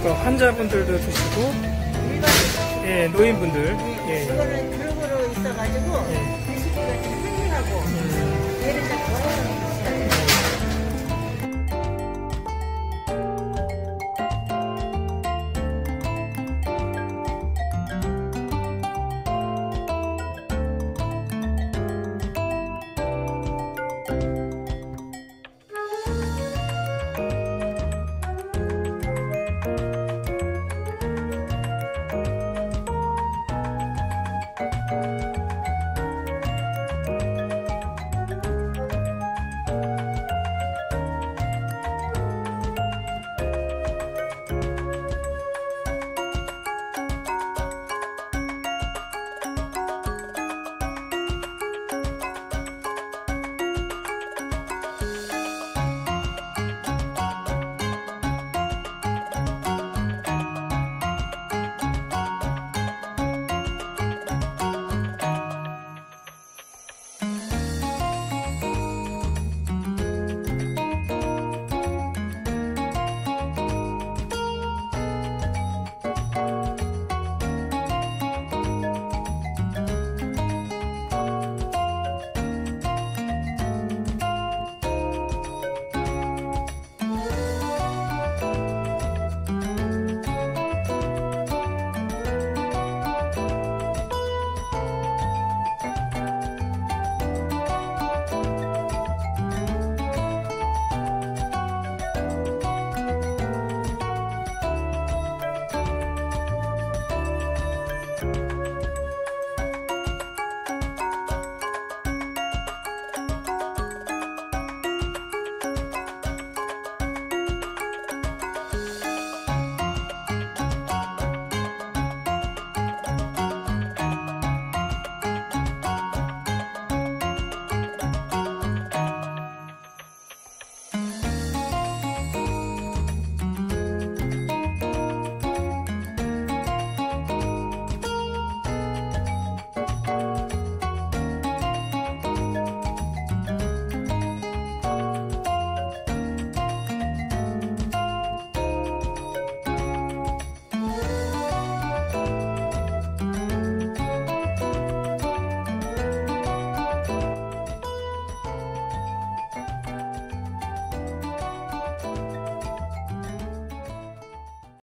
그러니까 환자분들도 드시고 예, 노인분들 예. 이거는 그룹으로 있어가지고 예. 드시기가 좀 힐링하고 음,